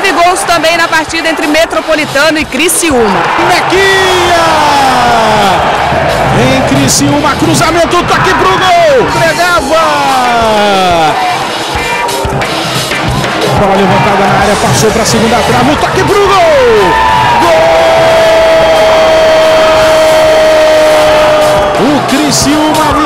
teve gols também na partida entre Metropolitano e Criciúma. Mequinha! Em Criciúma, cruzamento, toque pro gol! Entregava! Bola levantada na área, passou para a segunda trave, toque pro gol! Gol! O Criciúma.